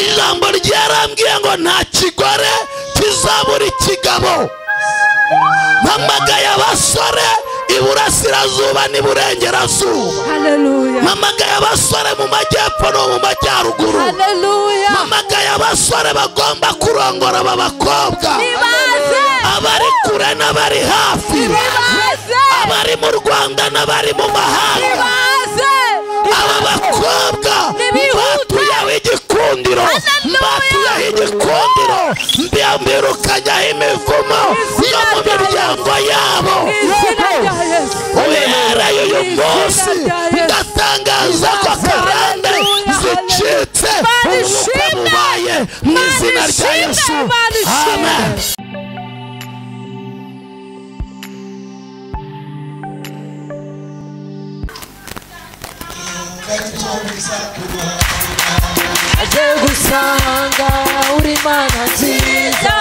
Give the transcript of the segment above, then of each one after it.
ijambo ryarambwiye ngo nta kigore kizabura ikigabo. Mpamagaye abasore iburasirazuba n'iburengerazuba. Mpamagaye abasore mu majyepfo no mu majyaruguru. Mpamagaye abasore bagomba kurongora aba bakobwa. Abari kure n'abari hafi. Abari mu rwanda n'abari mu mahanga. Aba bakobwa igikundiro Hallelujah. mbatuyeho igikundiro mbirukajyaho imivumo yo mu miryango yabo Izina rya Yesu. uhereye uyu munsi Izina rya Yesu. ndatangaza ko karande. Hallelujah. zicitse Imana ubukwe ishimwe. bubaye mu Imana izina rya ishimwe, yesu Imana ishimwe. amen aje gusanga uri mana nziza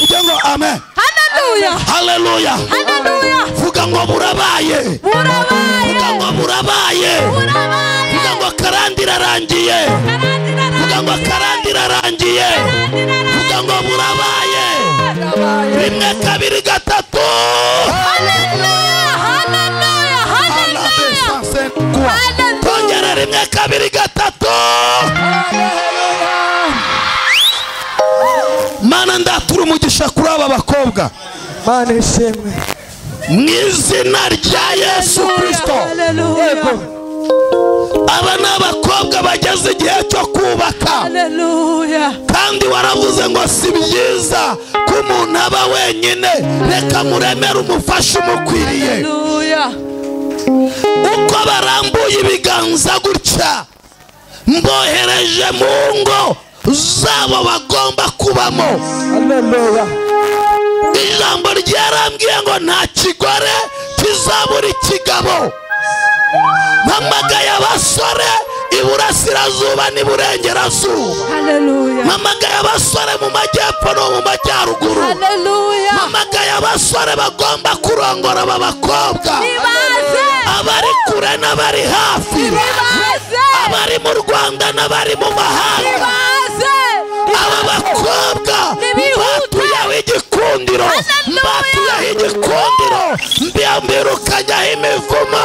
tuvuge ngo amen haleluya vuga ngo burabaye. Burabaye. vuga ngo burabaye. Vuga ngo karandi irarangiye vuga ngo karandi irarangiye vuga ngo burabaye. Rimwe kabiri gatatu. Tongera rimwe kabiri gatatu. Mana ndatura umugisha kuri aba bakobwa. Mana ishimwe. Mu izina rya yesu kirisito aba ni abakobwa bageze igihe cyo kubaka. Kandi waravuze ngo si byiza ko umuntu aba wenyine. Reka muremere umufasha umukwiriye. Uko barambuye ibiganza gutya mbohereje mu ngo zabo bagomba kubamo. Ijambo ryarambwiye ngo nta kigore kizabura ikigabo. Mpamagaye abasore iburasirazuba n'iburengerazuba. Mpamagaye abasore mu majyepfo no mu majyaruguru. Mpamagaye abasore bagomba kurongora aba bakobwa. Abari kure n'abari hafi. Abari mu rwanda n'abari mu mahanga. Aba bakobwa Nibihute. batuyeho igikundiro Hallelujah. batuyeho igikundiro mbirukanyaho imivumo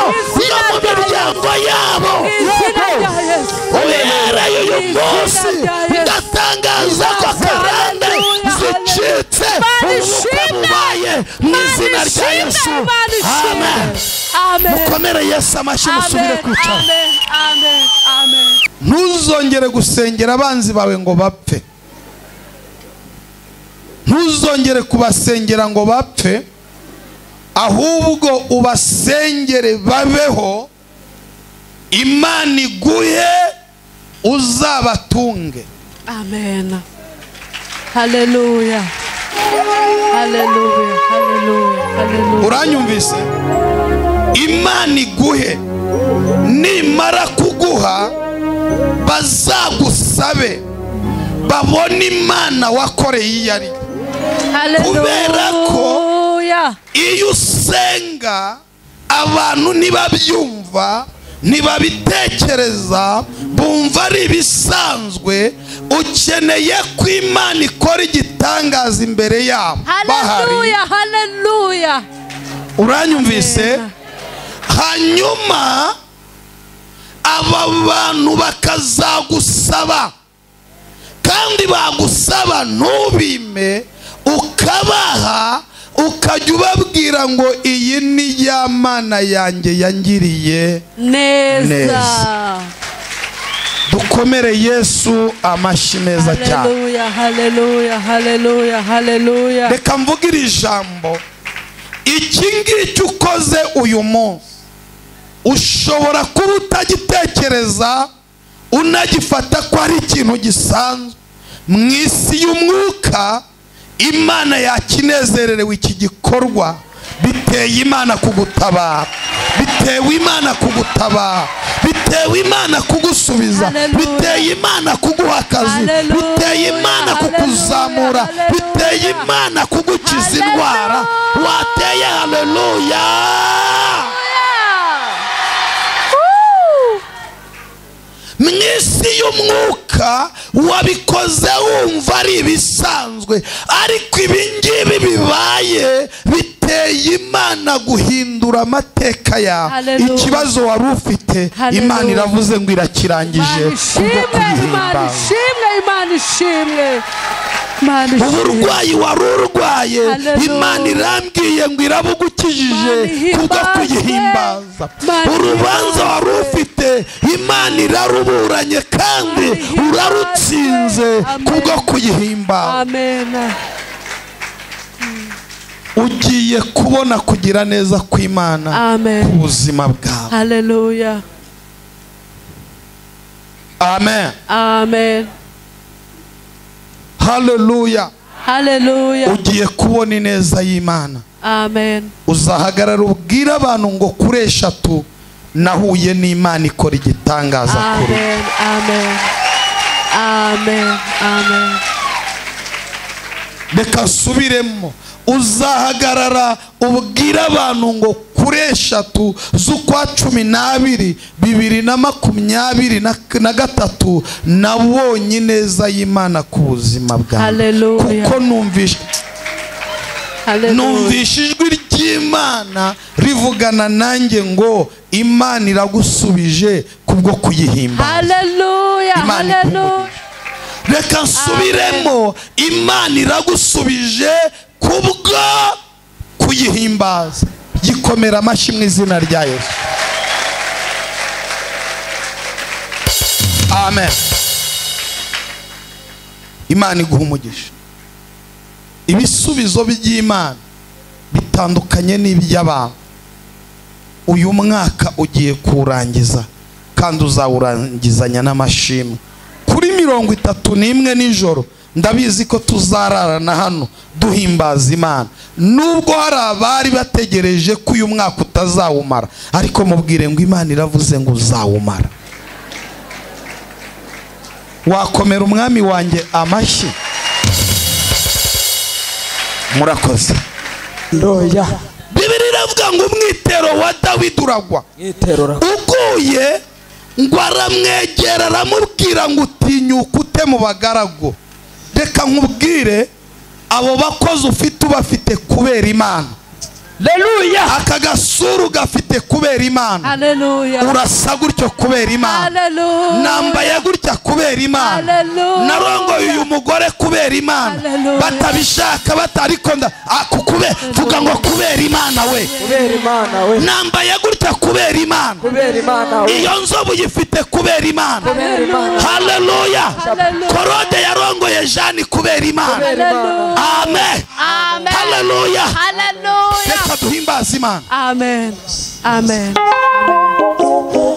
yo mu miryango yabo Izina rya Yesu. uhereye uyu munsi Izina rya Yesu. ndatangaza ko karande Hallelujah. zicitse Imana ubukwe ishimwe. bubaye mu izina rya yesu Imana ishimwe. amen Amen. mukomere yesu amashyi musubire Amen. kwicara Amen. Amen. Amen. ntuzongere gusengera abanzi bawe ngo bapfe ntuzongere kubasengera ngo bapfe ahubwo ubasengere babeho imana iguhe uzabatunge Amen. Hallelujah. Hallelujah. Hallelujah. uranyumvise imana iguhe nimara kuguha bazagusabe babone imana wakoreye iyo ari yo kubera ko- iyo usenga abantu ntibabyumva ntibabitekereza bumva ari ibisanzwe ukeneye ko imana ikora igitangaza imbere yabo. Bahari. uranyumvise? Hanyuma aba bantu bakazagusaba. Kandi bagusaba ntubime. Ukabaha ukajya ubabwira ngo iyi ni ya mana yanjye yangiriye. Neza. Dukomere yesu amashyi meza cyane. reka mvuge iri jambo iki ngiki ukoze uyu munsi ushobora kuba utagitekereza unagifata ko ari ikintu gisanzwe. Mu isi y'umwuka imana yakinezererewe iki gikorwa? Biteye imana kugutabara bitewe imana kugutabara bitewe imana kugusubiza. Biteye imana kuguha akazi. Biteye imana kukuzamura. Biteye imana kugukiza indwara. Wateye haleluya mu isi y'umwuka wabikoze wumva ari ibisanzwe. Ariko ibi ngibi bibaye biteye imana guhindura amateka yawe. Ikibazo wari ufite imana iravuze ngo irakirangije kubwo ishimwe, Imana ishimwe, Imana ishimwe. Uburwayi wari urwaye imana irambwiye ngo irabugukijije kubwo kuyihimbaza urubanza wari ufite imana iraruburanye kandi urarutsinze kubwo kuyihimbaza ugiye kubona kugira neza kw'imana ku buzima bwawe. Amen. Haleluya Hallelujah. ugiye kubona ineza y'imana Amen. uzahagarara ubwire abantu ngo kuri eshatu nahuye n'imana ikora igitangaza kuri Amen. Amen. Amen. Amen. Reka nsubiremo. Uzahagarara ubwire abantu ngo kuri eshatu z'ukwa cumi n'abiri bibiri na makumyabiri na gatatu nabonye ineza y'imana ku buzima bwawe kuko numvishe numvishe ijwi ry'imana rivugana nanjye ngo imana iragusubije kubwo kuyihimba Hallelujah. Imana Hallelujah. Reka nsubiremo. Imana iragusubije kubwo kuyihimbaza. Gikomera amashyi mu izina rya yesu. Amen. Imana iguha umugisha. Ibisubizo by'imana bitandukanye n'iby'abantu. Uyu mwaka ugiye kuwurangiza kandi uzawurangizanya n'amashimwe. Kuri mirongo itatu n'imwe nijoro. Ndabizi ko tuzararana hano duhimbaza imana. Nubwo hari abari bategereje ko uyu mwaka utazawumara ariko mubwire ngo imana iravuze ngo uzawumara. Wakomera umwami wanjye amashyi. Murakoze. Haleluya. bibiri iravuga ngo umwitero wa dawidi uragwa. Uguye ngo aramwegera aramubwira ngo utinyuka ute mu bagaragu. Reka nkubwire abo bakozi ufite ubafite kubera imana. Aka gasura ugafite kubera imana. Urasa gutyo kubera imana. Nambaye gutya kubera imana. Narongoye uyu mugore kubera imana. Batabishaka batariko nda ah, ku- kube vuga ngo kubera Kubera Imana we. nambaye gutya kubera imana Kubera Imana we. iyo nzobu uyifite kubera imana Kubera Imana. haleluya Hallelujah. korode yarongoye jani kubera imana amen Amen. haleluya amen. reka duhimbaze imana Amen. Amen. ubupfubyi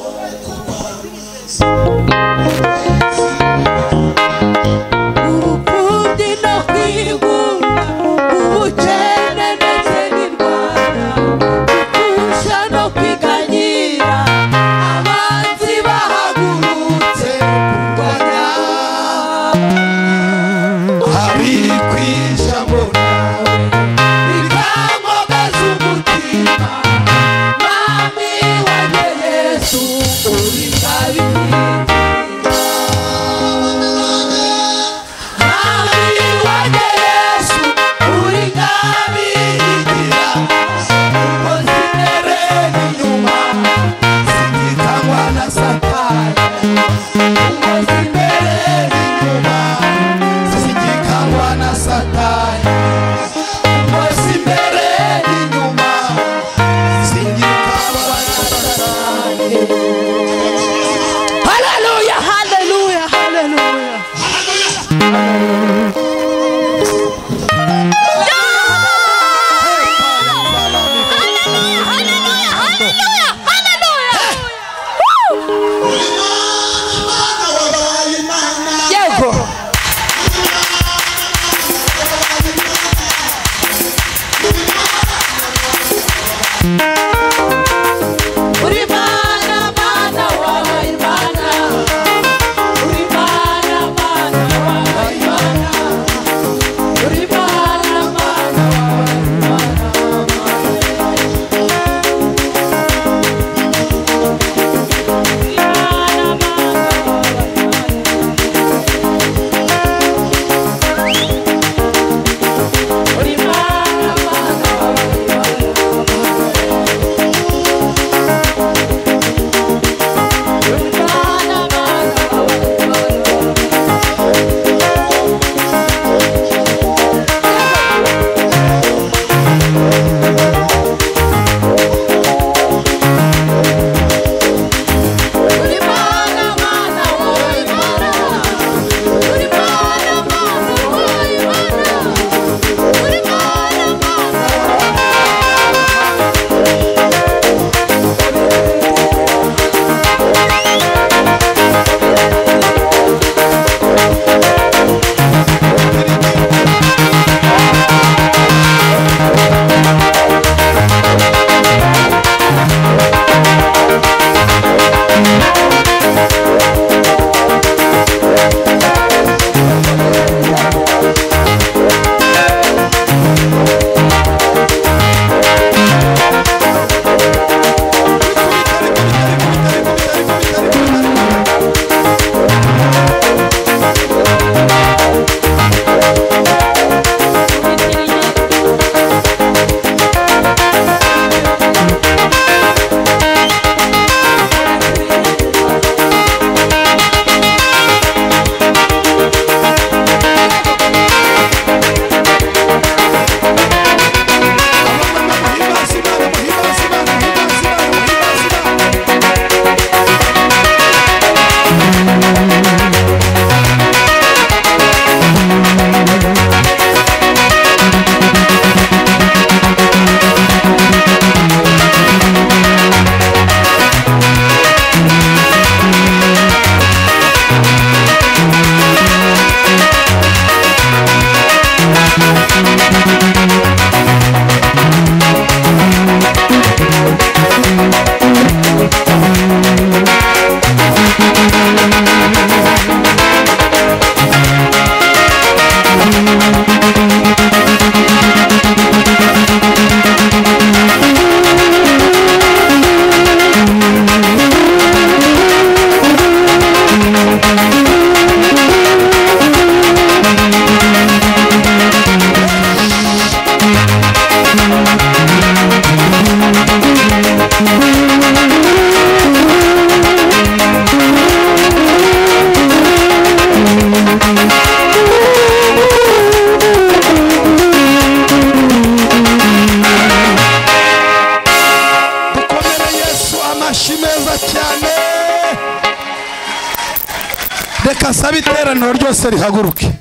nsaba iteraniro ryose rihaguruke.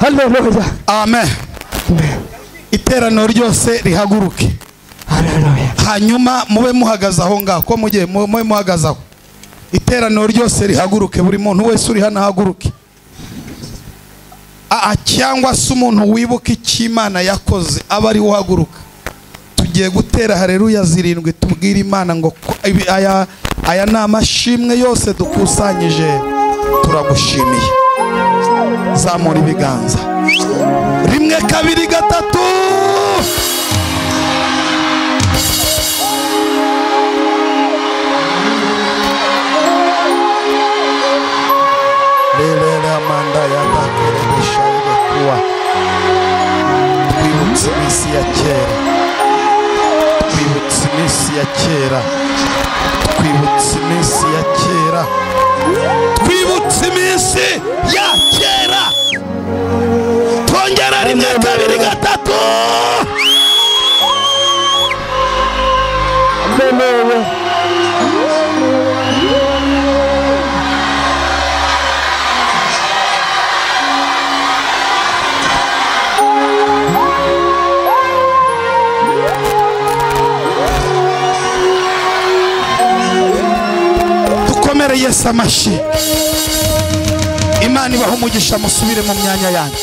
Haleluya amen. Iteraniro ryose rihaguruke. Hanyuma mube muhagaze aho ngaho. Ko mugiye mu- mube muhagaze aho. Iteraniro ryose rihaguruke. Buri muntu wese uri hano ahaguruke. Cyangwa se umuntu wibuka icyo imana yakoze aba ari uhaguruka. Tugiye gutera hareruya zirindwi tubwire imana ngo aya ni amashimwe yose dukusanyije. Turagushimiye. Zamura ibiganza. Rimwe kabiri gatatu. Twibutse iminsi ya kera. Twibutse iminsi ya kera. Twibutse iminsi ya kera. Twibutse iminsi ya kera. Twongera rimwe kabiri gatatu. Yesu amashyi imana ibaha umugisha musubire mu myanya yanyu.